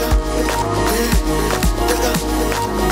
da da da da